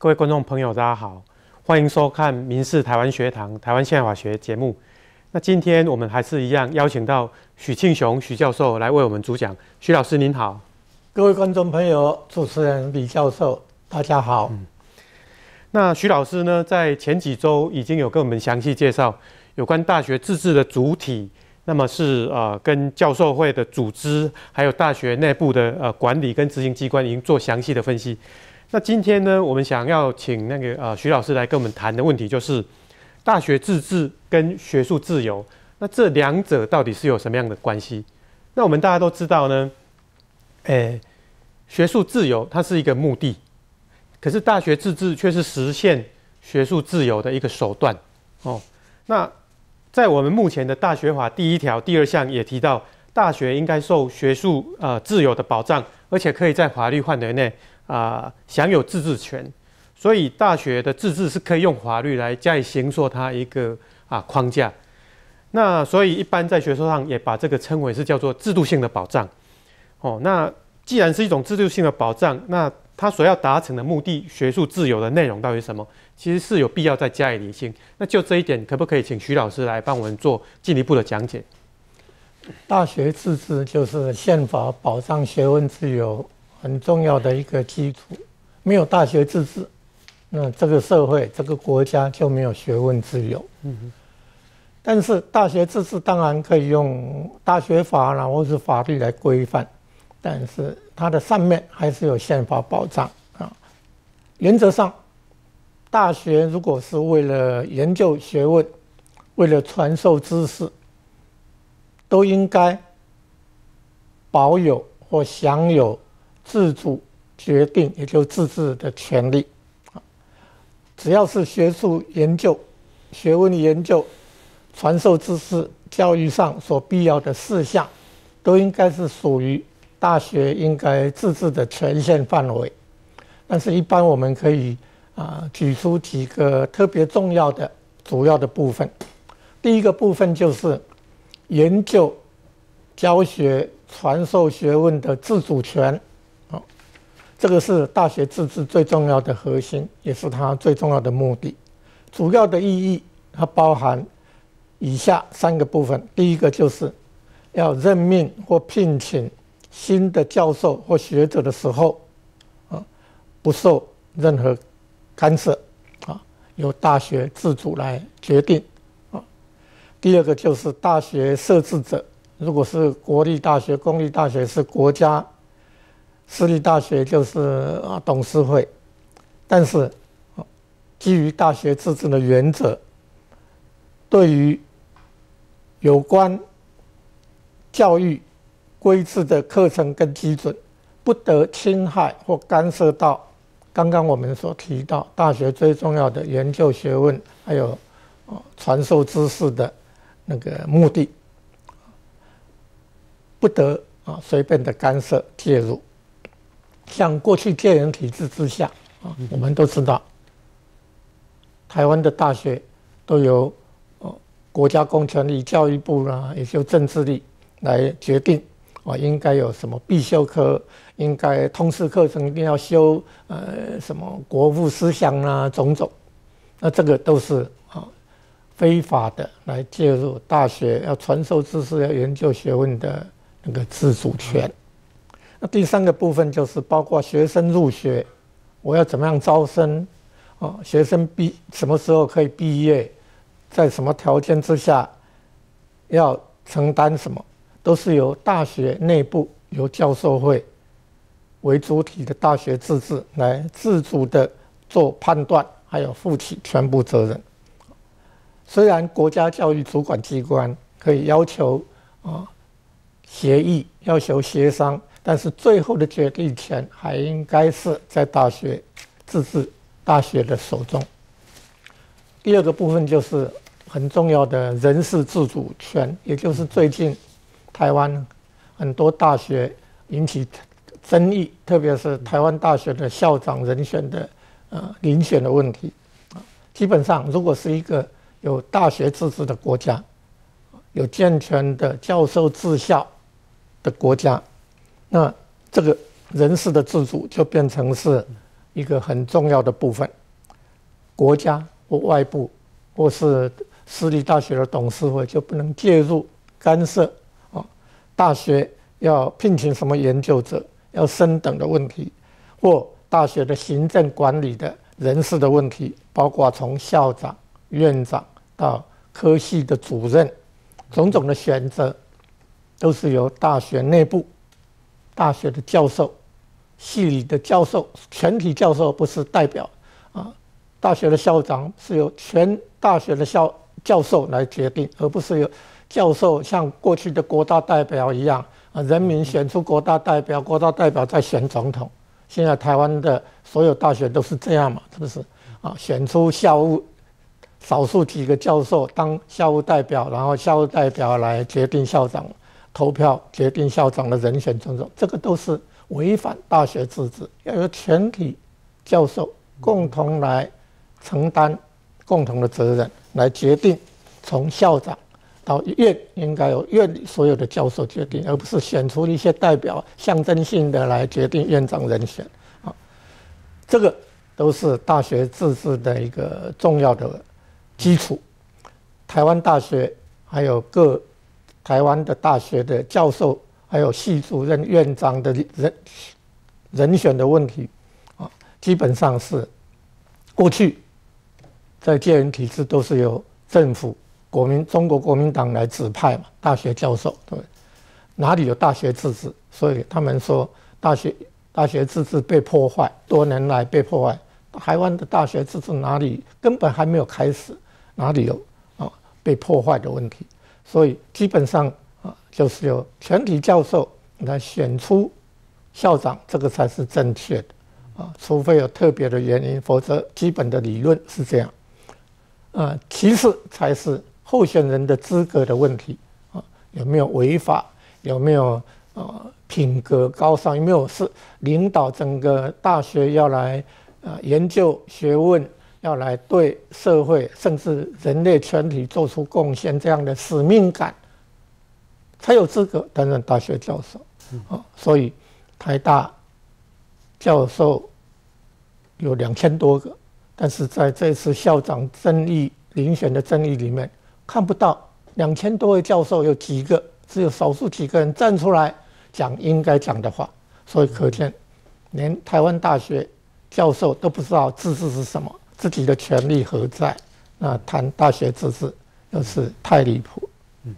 各位观众朋友，大家好，欢迎收看《民事台湾学堂》台湾宪法学节目。那今天我们还是一样邀请到许庆雄许教授来为我们主讲。许老师您好，各位观众朋友，主持人李教授，大家好。那许老师呢，在前几周已经有跟我们详细介绍有关大学自治的主体，那么是呃跟教授会的组织，还有大学内部的呃管理跟执行机关已经做详细的分析。那今天呢，我们想要请那个呃徐老师来跟我们谈的问题，就是大学自治跟学术自由，那这两者到底是有什么样的关系？那我们大家都知道呢，诶，学术自由它是一个目的，可是大学自治却是实现学术自由的一个手段哦。那在我们目前的大学法第一条第二项也提到，大学应该受学术呃自由的保障，而且可以在法律范围内。啊，享有自治权，所以大学的自治是可以用法律来加以形塑它一个啊框架。那所以一般在学术上也把这个称为是叫做制度性的保障。哦，那既然是一种制度性的保障，那它所要达成的目的，学术自由的内容到底是什么？其实是有必要再加以理清。那就这一点，可不可以请徐老师来帮我们做进一步的讲解？大学自治就是宪法保障学问自由。很重要的一个基础，没有大学自治，那这个社会、这个国家就没有学问自由。嗯但是大学自治当然可以用大学法啦，或是法律来规范，但是它的上面还是有宪法保障啊。原则上，大学如果是为了研究学问、为了传授知识，都应该保有或享有。自主决定，也就自治的权利，啊，只要是学术研究、学问研究、传授知识、教育上所必要的事项，都应该是属于大学应该自治的权限范围。但是，一般我们可以啊举出几个特别重要的、主要的部分。第一个部分就是研究、教学、传授学问的自主权。这个是大学自治最重要的核心，也是它最重要的目的。主要的意义，它包含以下三个部分：第一个就是要任命或聘请新的教授或学者的时候，啊，不受任何干涉，啊，由大学自主来决定，啊。第二个就是大学设置者，如果是国立大学、公立大学，是国家。私立大学就是啊董事会，但是基于大学自治的原则，对于有关教育规制的课程跟基准，不得侵害或干涉到刚刚我们所提到大学最重要的研究学问，还有啊传授知识的那个目的，不得啊随便的干涉介入。像过去戒严体制之下啊，我们都知道，台湾的大学都由呃国家公权力、教育部啦，也就政治力来决定啊，应该有什么必修课，应该通识课程一定要修呃什么国父思想啦，种种，那这个都是啊非法的来介入大学要传授知识、要研究学问的那个自主权。那第三个部分就是包括学生入学，我要怎么样招生？啊，学生毕什么时候可以毕业？在什么条件之下要承担什么？都是由大学内部由教授会为主体的大学自治来自主的做判断，还有负起全部责任。虽然国家教育主管机关可以要求啊协议，要求协商。但是最后的决定权还应该是在大学自治大学的手中。第二个部分就是很重要的人事自主权，也就是最近台湾很多大学引起争议，特别是台湾大学的校长人选的呃遴选的问题。基本上，如果是一个有大学自治的国家，有健全的教授治校的国家。那这个人事的自主就变成是一个很重要的部分。国家或外部或是私立大学的董事会就不能介入干涉啊，大学要聘请什么研究者，要升等的问题，或大学的行政管理的人事的问题，包括从校长、院长到科系的主任，种种的选择，都是由大学内部、大学的教授、系里的教授、全体教授不是代表啊。大学的校长是由全大学的校教授来决定，而不是由教授像过去的国大代表一样啊，人民选出国大代表，国大代表再选总统。现在台湾的所有大学都是这样嘛，是不是？啊，选出校务。少数几个教授当校务代表，然后校务代表来决定校长投票决定校长的人选，种种，这个都是违反大学自治，要由全体教授共同来承担共同的责任，来决定从校长到院应该由院里所有的教授决定，而不是选出一些代表象征性的来决定院长人选啊，这个都是大学自治的一个重要的。基础，台湾大学还有各台湾的大学的教授，还有系主任、院长的人人选的问题，啊，基本上是过去在戒严体制都是由政府、国民中国国民党来指派嘛，大学教授对，哪里有大学自治？所以他们说大学大学自治被破坏，多年来被破坏，台湾的大学自治哪里根本还没有开始。哪里有啊被破坏的问题？所以基本上啊，就是由全体教授来选出校长，这个才是正确的啊。除非有特别的原因，否则基本的理论是这样。啊，其次才是候选人的资格的问题啊，有没有违法？有没有啊品格高尚？有没有是领导整个大学要来啊研究学问？要来对社会甚至人类全体做出贡献，这样的使命感，才有资格担任大学教授。啊，所以台大教授有两千多个，但是在这次校长争议遴选的争议里面，看不到两千多位教授有几个，只有少数几个人站出来讲应该讲的话。所以可见，连台湾大学教授都不知道自治是什么。自己的权利何在？那谈大学自治又是太离谱。嗯，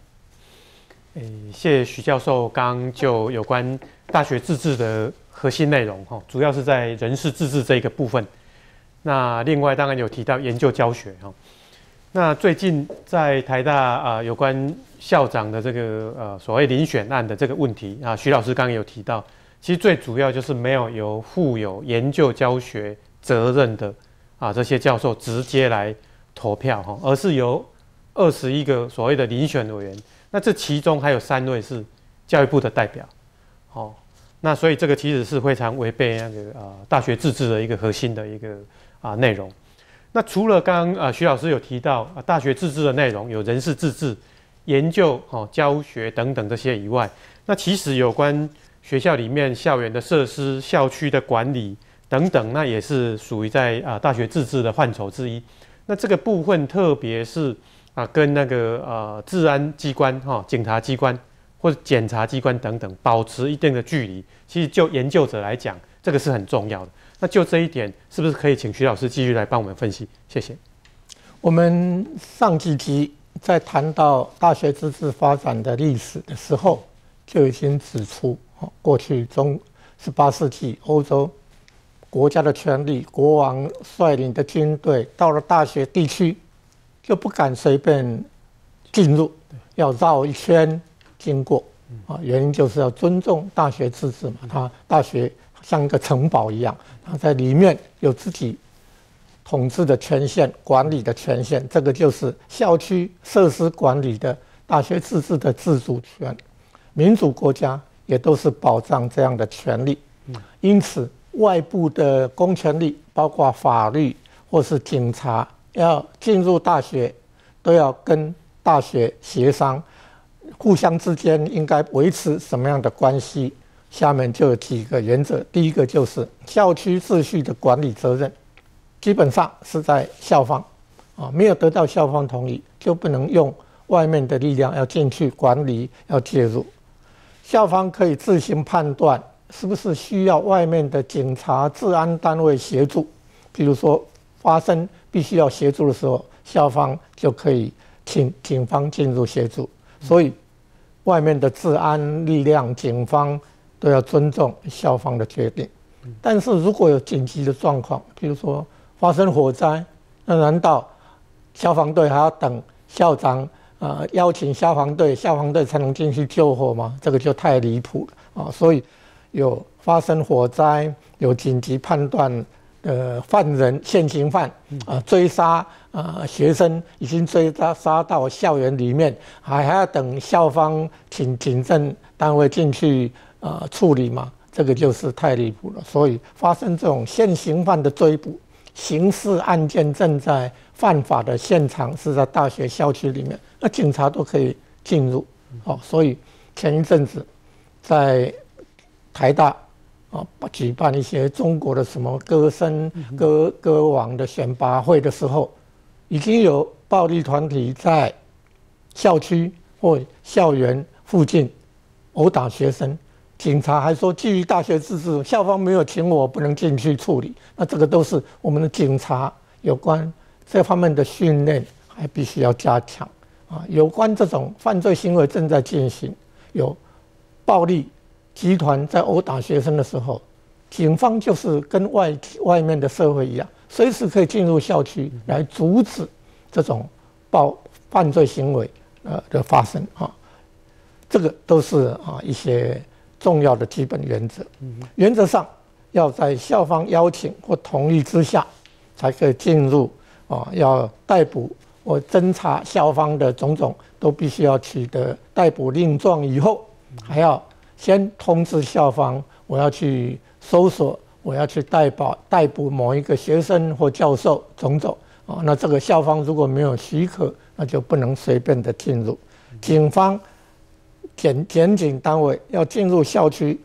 诶，谢谢许教授刚就有关大学自治的核心内容哈，主要是在人事自治这一个部分。那另外当然有提到研究教学哈。那最近在台大啊，有关校长的这个呃所谓遴选案的这个问题啊，徐老师刚刚有提到，其实最主要就是没有由负有研究教学责任的。啊，这些教授直接来投票哈，而是由二十一个所谓的遴选委员，那这其中还有三位是教育部的代表，哦，那所以这个其实是非常违背那个啊大学自治的一个核心的一个啊内容。那除了刚刚啊徐老师有提到啊大学自治的内容有人事自治、研究、哦教学等等这些以外，那其实有关学校里面校园的设施、校区的管理。等等，那也是属于在啊大学自治的范畴之一。那这个部分，特别是啊跟那个呃治安机关、哈警察机关或者检察机关等等保持一定的距离。其实就研究者来讲，这个是很重要的。那就这一点，是不是可以请徐老师继续来帮我们分析？谢谢。我们上几集在谈到大学自治发展的历史的时候，就已经指出，过去中十八世纪欧洲。国家的权力，国王率领的军队到了大学地区，就不敢随便进入，要绕一圈经过。啊，原因就是要尊重大学自治嘛。他大学像一个城堡一样，他在里面有自己统治的权限、管理的权限。这个就是校区设施管理的大学自治的自主权。民主国家也都是保障这样的权利。因此。外部的公权力，包括法律或是警察，要进入大学，都要跟大学协商，互相之间应该维持什么样的关系，下面就有几个原则，第一个就是校区秩序的管理责任，基本上是在校方，啊，没有得到校方同意，就不能用外面的力量要进去管理，要介入。校方可以自行判断是不是需要外面的警察、治安单位协助，比如说发生必须要协助的时候，校方就可以请警方进入协助。所以，外面的治安力量、警方都要尊重校方的决定。但是如果有紧急的状况，比如说发生火灾，那难道消防队还要等校长？呃，邀请消防队，消防队才能进去救火吗？这个就太离谱了啊！所以有发生火灾，有紧急判断，呃，犯人现行犯啊，追杀啊，学生已经追杀杀到校园里面，还还要等校方请警政单位进去呃处理嘛？这个就是太离谱了。所以发生这种现行犯的追捕，刑事案件正在犯法的现场是在大学校区里面。那警察都可以进入，哦，所以前一阵子在台大啊举办一些中国的什么歌声歌歌王的选拔会的时候，已经有暴力团体在校区或校园附近殴打学生，警察还说基于大学自治，校方没有请我不能进去处理。那这个都是我们的警察有关这方面的训练还必须要加强。啊，有关这种犯罪行为正在进行，有暴力集团在殴打学生的时候，警方就是跟外外面的社会一样，随时可以进入校区来阻止这种暴犯罪行为呃的发生啊。这个都是啊一些重要的基本原则。原则上要在校方邀请或同意之下才可以进入啊，要逮捕。我侦查校方的种种都必须要取得逮捕令状以后，还要先通知校方，我要去搜索，我要去逮捕逮捕某一个学生或教授种种啊。那这个校方如果没有许可，那就不能随便的进入。警方检检警单位要进入校区，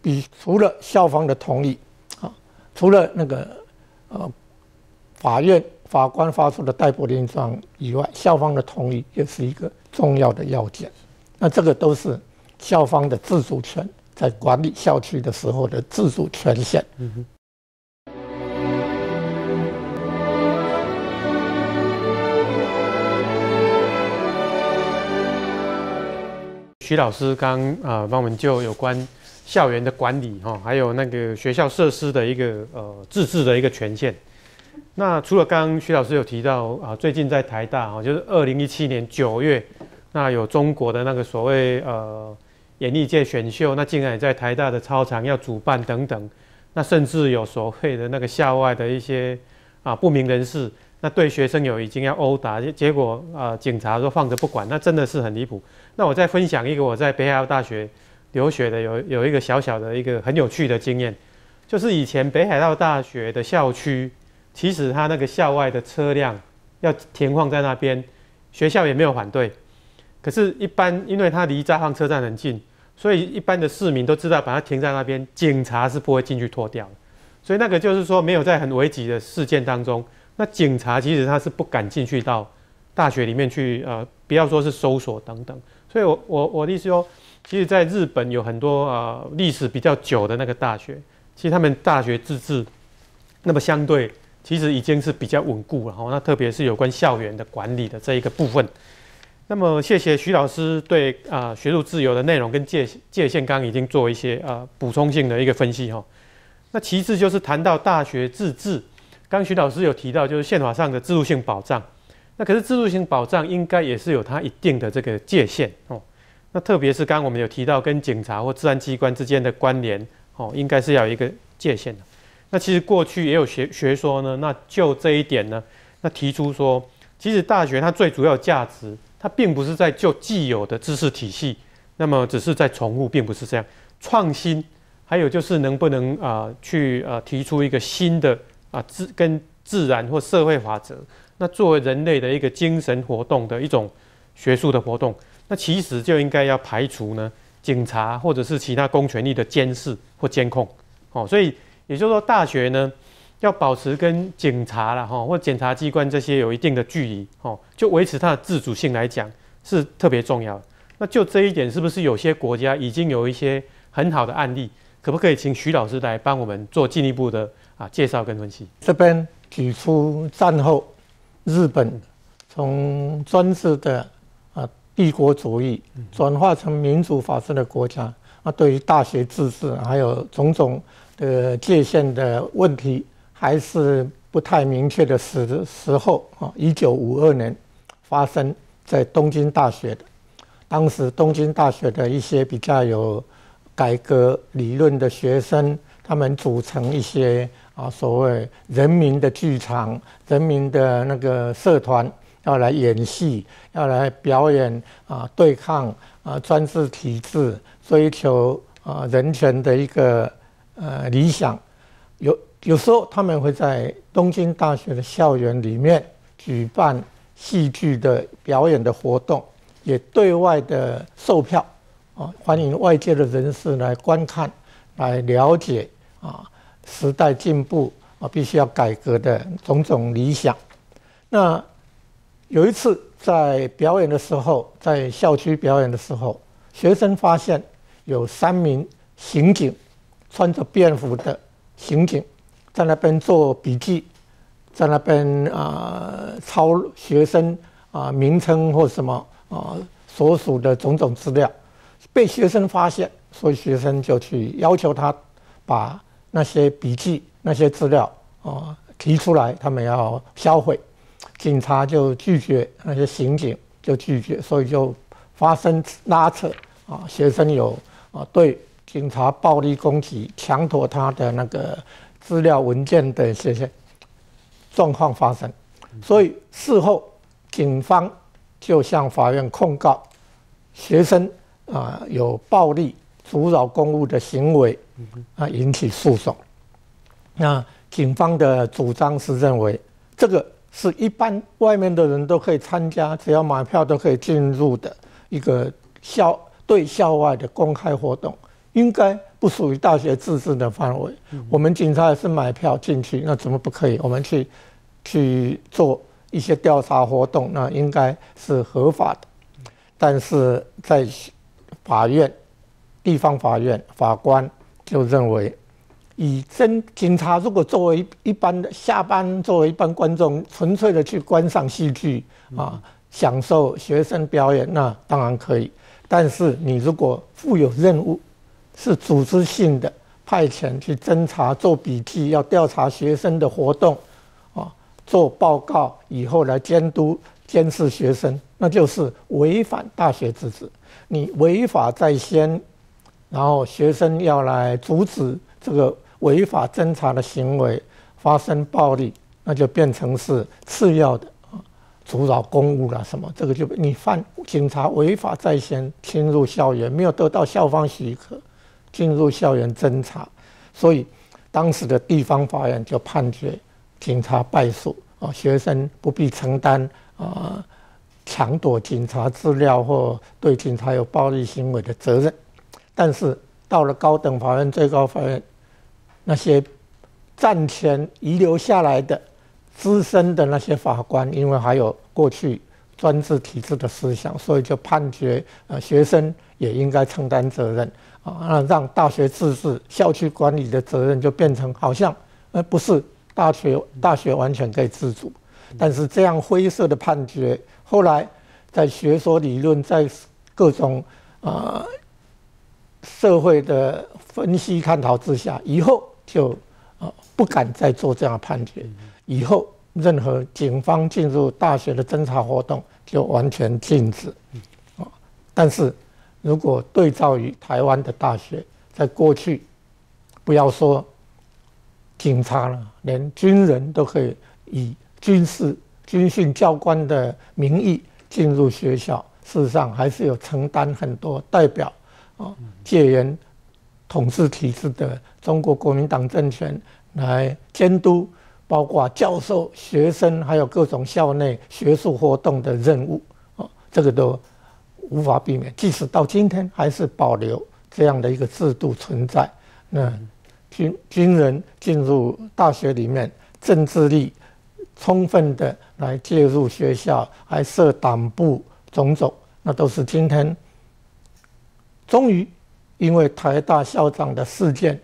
比除了校方的同意啊，除了那个呃法院。法官发出的逮捕令状以外，校方的同意也是一个重要的要件。那这个都是校方的自主权，在管理校区的时候的自主权限。徐老师刚啊帮我们就有关校园的管理哈，还有那个学校设施的一个呃自治的一个权限。那除了刚刚徐老师有提到啊，最近在台大啊，就是二零一七年九月，那有中国的那个所谓呃演艺界选秀，那竟然也在台大的操场要主办等等，那甚至有所谓的那个校外的一些啊不明人士，那对学生有已经要殴打，结果啊警察说放着不管，那真的是很离谱。那我再分享一个我在北海道大学留学的有有一个小小的一个很有趣的经验，就是以前北海道大学的校区。其实他那个校外的车辆要停放在那边，学校也没有反对。可是，一般因为它离札幌车站很近，所以一般的市民都知道把它停在那边，警察是不会进去拖掉。所以那个就是说，没有在很危急的事件当中，那警察其实他是不敢进去到大学里面去，呃，不要说是搜索等等。所以，我我我的意思说，其实在日本有很多呃历史比较久的那个大学，其实他们大学自治，那么相对。其实已经是比较稳固了哈，那特别是有关校园的管理的这一个部分。那么谢谢徐老师对啊学术自由的内容跟界界限刚已经做一些啊补充性的一个分析哈。那其次就是谈到大学自治，刚徐老师有提到就是宪法上的制度性保障，那可是制度性保障应该也是有它一定的这个界限哦。那特别是刚刚我们有提到跟警察或治安机关之间的关联哦，应该是要有一个界限的。那其实过去也有学学说呢，那就这一点呢，那提出说，其实大学它最主要价值，它并不是在就既有的知识体系，那么只是在重复，并不是这样创新，还有就是能不能啊去啊提出一个新的啊自跟自然或社会法则，那作为人类的一个精神活动的一种学术的活动，那其实就应该要排除呢警察或者是其他公权力的监视或监控。哦，所以也就是说，大学呢要保持跟警察了哈或检察机关这些有一定的距离。哦，就维持它的自主性来讲是特别重要。那就这一点，是不是有些国家已经有一些很好的案例？可不可以请徐老师来帮我们做进一步的啊介绍跟分析？这边举出战后日本从专制的啊帝国主义转化成民主法治的国家啊，对于大学自治还有种种的界限的问题，还是不太明确的时时候啊，一九五二年发生在东京大学的。当时东京大学的一些比较有改革理论的学生，他们组成一些啊所谓人民的剧场、人民的那个社团，要来演戏，要来表演啊，对抗啊专制体制，追求啊人权的一个呃理想。有有时候他们会在东京大学的校园里面举办戏剧的表演的活动。也对外的售票啊，欢迎外界的人士来观看，来了解啊时代进步啊，必须要改革的种种理想。那有一次在表演的时候，在校区表演的时候，学生发现有三名刑警穿着便服的刑警在那边做笔记，在那边啊抄学生啊名称或什么。啊，所属的种种资料被学生发现，所以学生就去要求他把那些笔记、那些资料啊提出来，他们要销毁。警察就拒绝，那些刑警就拒绝，所以就发生拉扯啊。学生有啊对警察暴力攻击、抢夺他的那个资料文件等这些状况发生，所以事后警方。就向法院控告学生啊有暴力阻扰公务的行为啊引起诉讼。那警方的主张是认为这个是一般外面的人都可以参加，只要买票都可以进入的一个校对校外的公开活动，应该不属于大学自治的范围。我们警察也是买票进去，那怎么不可以？我们去去做。一些调查活动，那应该是合法的，但是在法院、地方法院法官就认为，以真警察如果作为一般的下班，作为一般观众，纯粹的去观赏戏剧啊，享受学生表演，那当然可以。但是你如果负有任务，是组织性的派遣去侦查、做笔记，要调查学生的活动。啊做报告以后来监督监视学生，那就是违反大学自治。你违法在先，然后学生要来阻止这个违法侦查的行为发生暴力，那就变成是次要的啊，阻扰公务了什么？这个就你犯警察违法在先，侵入校园没有得到校方许可，进入校园侦查，所以当时的地方法院就判决。警察败诉啊，学生不必承担啊抢夺警察资料或对警察有暴力行为的责任。但是到了高等法院、最高法院，那些战前遗留下来的资深的那些法官，因为还有过去专制体制的思想，所以就判决呃学生也应该承担责任啊，让大学自治、校区管理的责任就变成好像呃不是。大学大学完全可以自主，但是这样灰色的判决，后来在学说理论在各种啊社会的分析探讨之下，以后就啊不敢再做这样的判决。以后任何警方进入大学的侦查活动就完全禁止啊。但是如果对照于台湾的大学，在过去不要说。警察了，连军人都可以以军事军训教官的名义进入学校。事实上，还是有承担很多代表啊戒严统治体制的中国国民党政权来监督，包括教授、学生，还有各种校内学术活动的任务啊。这个都无法避免，即使到今天还是保留这样的一个制度存在。那军军人进入大学里面，政治力充分的来介入学校，还设党部种种，那都是今天终于因为台大校长的事件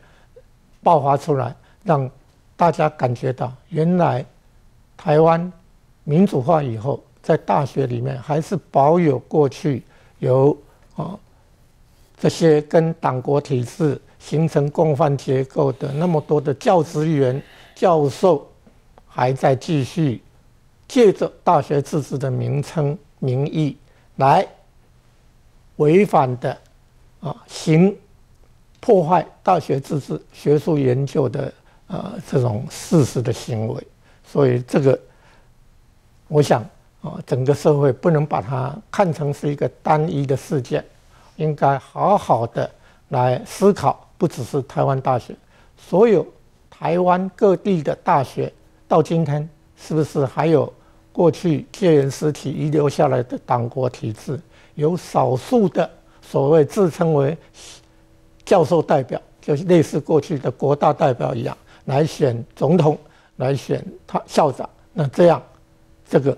爆发出来，让大家感觉到原来台湾民主化以后，在大学里面还是保有过去。有啊，这些跟党国体制形成共犯结构的那么多的教职员、教授，还在继续借着大学自治的名称、名义来违反的啊，行破坏大学自治、学术研究的呃这种事实的行为。所以这个，我想。啊，整个社会不能把它看成是一个单一的事件，应该好好的来思考。不只是台湾大学，所有台湾各地的大学，到今天是不是还有过去戒严时期遗留下来的党国体制？有少数的所谓自称为教授代表，就是类似过去的国大代表一样，来选总统，来选他校长。那这样，这个。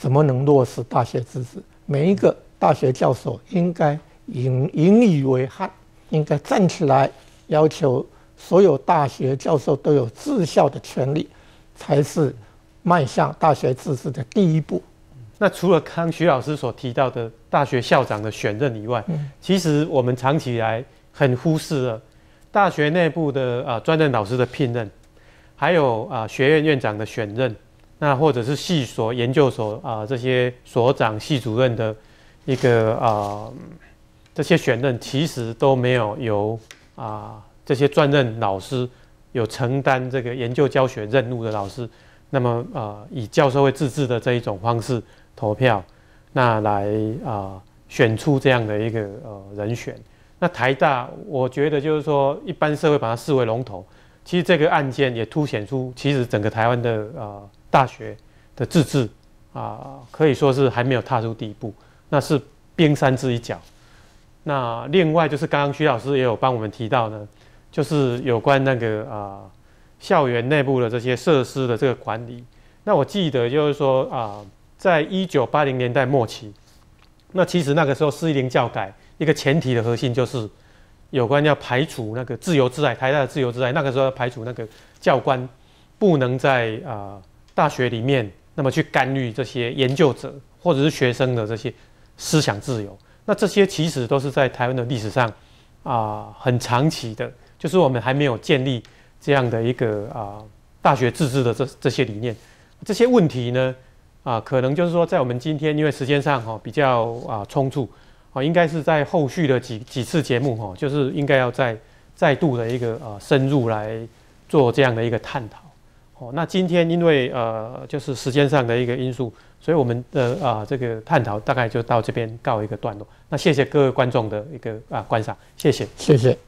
怎么能落实大学自治？每一个大学教授应该引引以为憾，应该站起来要求所有大学教授都有治校的权利，才是迈向大学自治的第一步。那除了康徐老师所提到的大学校长的选任以外，其实我们长期以来很忽视了大学内部的啊专任老师的聘任，还有啊学院院长的选任。那或者是系所、研究所啊，这些所长、系主任的一个啊，这些选任其实都没有由啊这些专任老师有承担这个研究教学任务的老师，那么啊以教授会自治的这一种方式投票，那来啊选出这样的一个呃人选。那台大，我觉得就是说，一般社会把它视为龙头，其实这个案件也凸显出，其实整个台湾的呃。大学的自治啊，可以说是还没有踏出第一步，那是冰山之一角。那另外就是刚刚徐老师也有帮我们提到呢，就是有关那个啊校园内部的这些设施的这个管理。那我记得就是说啊，在一九八零年代末期，那其实那个时候四一零教改一个前提的核心就是有关要排除那个自由自爱，台大的自由自爱，那个时候要排除那个教官不能在啊。大学里面，那么去干预这些研究者或者是学生的这些思想自由，那这些其实都是在台湾的历史上啊很长期的，就是我们还没有建立这样的一个啊大学自治的这这些理念，这些问题呢啊可能就是说在我们今天因为时间上哈比较啊匆促应该是在后续的几几次节目哈，就是应该要再再度的一个呃深入来做这样的一个探讨。哦，那今天因为呃，就是时间上的一个因素，所以我们的啊这个探讨大概就到这边告一个段落。那谢谢各位观众的一个啊观赏，谢谢，谢谢。